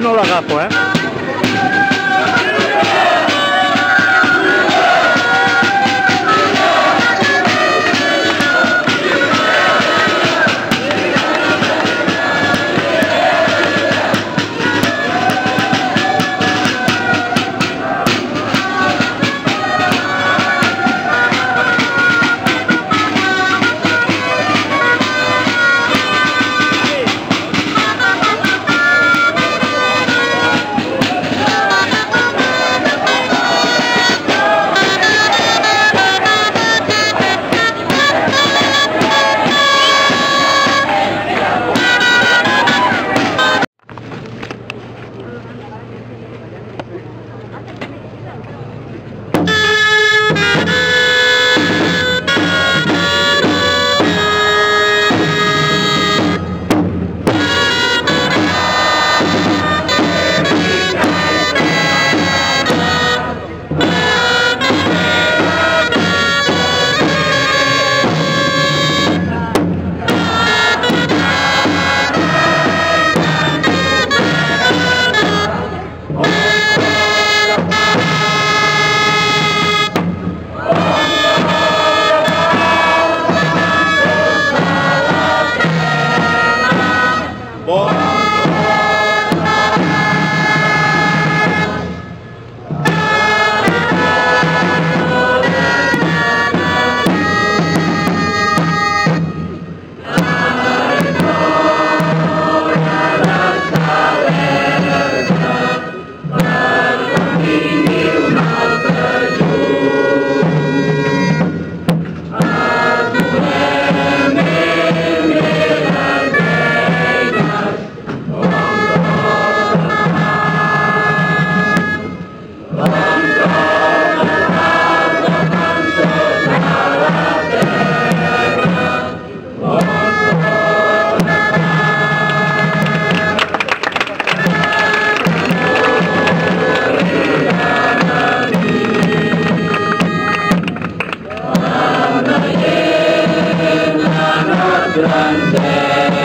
No lo agapo, ¿eh? grande